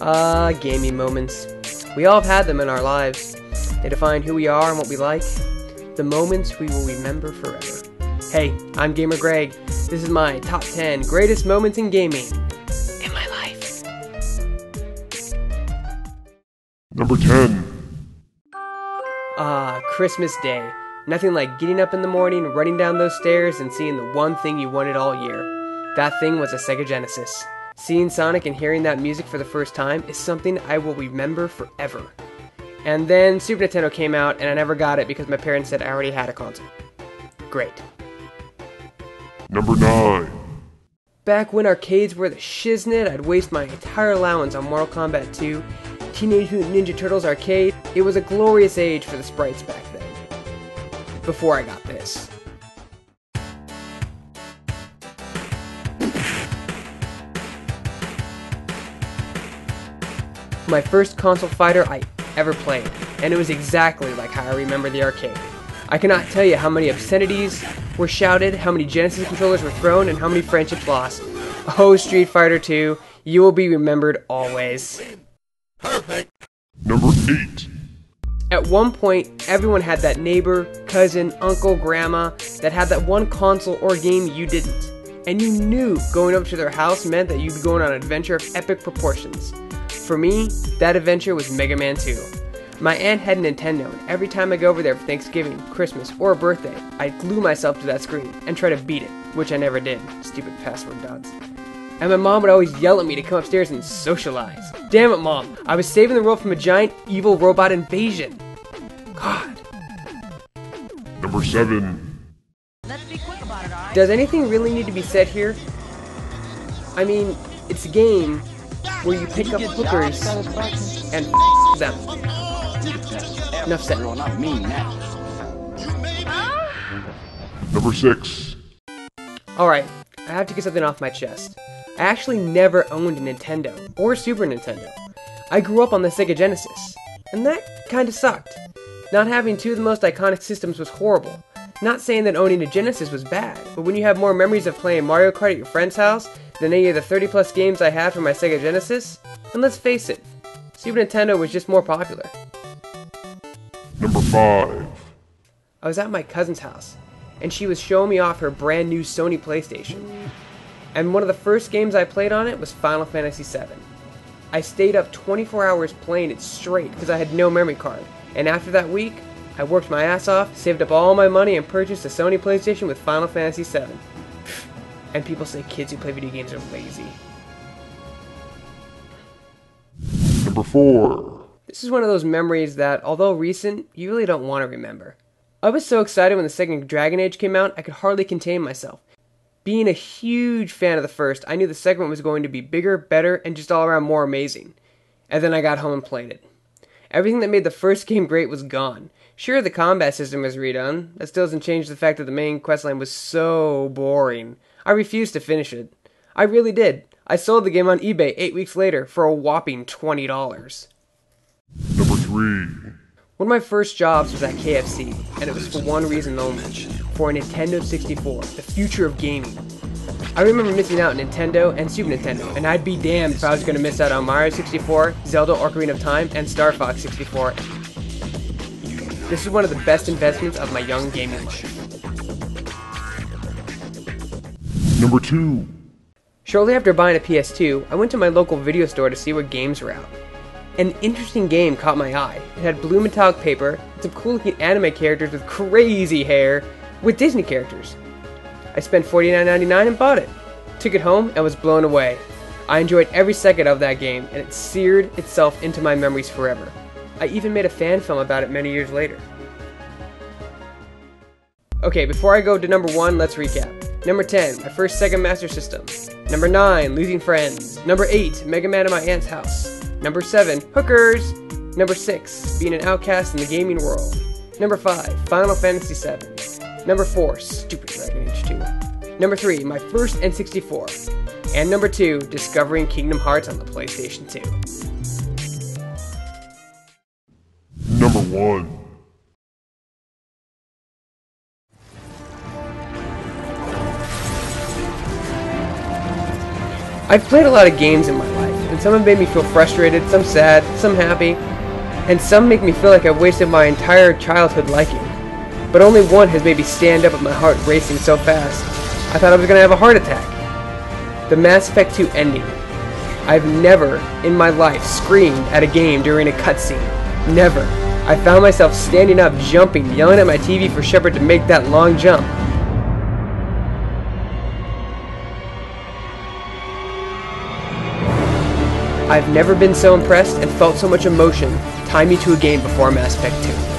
Ah, gaming moments. We all have had them in our lives. They define who we are and what we like. The moments we will remember forever. Hey, I'm Gamer Greg. This is my top 10 greatest moments in gaming in my life. Number 10. Ah, Christmas Day. Nothing like getting up in the morning, running down those stairs, and seeing the one thing you wanted all year. That thing was a Sega Genesis. Seeing Sonic and hearing that music for the first time is something I will remember forever. And then Super Nintendo came out, and I never got it because my parents said I already had a console. Great. Number 9. Back when arcades were the shiznit, I'd waste my entire allowance on Mortal Kombat 2, Teenage Mutant Ninja Turtles arcade. It was a glorious age for the sprites back then. Before I got My first console fighter I ever played, and it was exactly like how I remember the arcade. I cannot tell you how many obscenities were shouted, how many Genesis controllers were thrown, and how many friendships lost. Oh, Street Fighter 2, you will be remembered always. Perfect. Number 8. At one point, everyone had that neighbor, cousin, uncle, grandma that had that one console or game you didn't. And you knew going over to their house meant that you'd be going on an adventure of epic proportions. For me, that adventure was Mega Man 2. My aunt had a Nintendo, and every time I go over there for Thanksgiving, Christmas, or a birthday, I'd glue myself to that screen and try to beat it, which I never did. Stupid password gods. And my mom would always yell at me to come upstairs and socialize. Damn it, mom! I was saving the world from a giant evil robot invasion. God. Number 7. Does anything really need to be said here? I mean, it's a game where you pick up hookers and f- them. Enough said. Number 6. Alright, I have to get something off my chest. I actually never owned a Nintendo or Super Nintendo. I grew up on the Sega Genesis, and that kinda sucked. Not having two of the most iconic systems was horrible. Not saying that owning a Genesis was bad, but when you have more memories of playing Mario Kart at your friend's house than any of the 30 plus games I had for my Sega Genesis, and let's face it, Super Nintendo was just more popular. Number 5. I was at my cousin's house, and she was showing me off her brand new Sony PlayStation. And one of the first games I played on it was Final Fantasy VII. I stayed up 24 hours playing it straight because I had no memory card, and after that week, I worked my ass off, saved up all my money, and purchased a Sony PlayStation with Final Fantasy VII. And people say kids who play video games are lazy. Number 4. This is one of those memories that, although recent, you really don't want to remember. I was so excited when the second Dragon Age came out, I could hardly contain myself. Being a huge fan of the first, I knew the second one was going to be bigger, better, and just all around more amazing. And then I got home and played it. Everything that made the first game great was gone. Sure, the combat system was redone. That still doesn't change the fact that the main questline was so boring. I refused to finish it. I really did. I sold the game on eBay eight weeks later for a whopping $20. Number 3. One of my first jobs was at KFC, and it was for one reason only for a Nintendo 64, the future of gaming. I remember missing out on Nintendo and Super Nintendo, and I'd be damned if I was going to miss out on Mario 64, Zelda Ocarina of Time, and Star Fox 64. This is one of the best investments of my young gaming life. Number 2. Shortly after buying a PS2, I went to my local video store to see what games were out. An interesting game caught my eye. It had blue metallic paper, some cool looking anime characters with crazy hair, with Disney characters. I spent $49.99 and bought it. Took it home and was blown away. I enjoyed every second of that game, and it seared itself into my memories forever. I even made a fan film about it many years later. Okay, before I go to number 1, let's recap. Number 10, my first Sega Master System. Number 9, Losing Friends. Number 8, Mega Man at my aunt's house. Number 7, Hookers. Number 6, Being an Outcast in the Gaming World. Number 5, Final Fantasy VII. Number 4, Stupid Dragon Age 2. Number 3, my first N64. And number 2, Discovering Kingdom Hearts on the PlayStation 2. Number 1. I've played a lot of games in my life, and some have made me feel frustrated, some sad, some happy, and some make me feel like I've wasted my entire childhood liking. But only one has made me stand up with my heart racing so fast. I thought I was going to have a heart attack. The Mass Effect 2 ending. I've never in my life screamed at a game during a cutscene. Never. I found myself standing up, jumping, yelling at my TV for Shepard to make that long jump. I've never been so impressed and felt so much emotion tie me to a game before Mass Effect 2.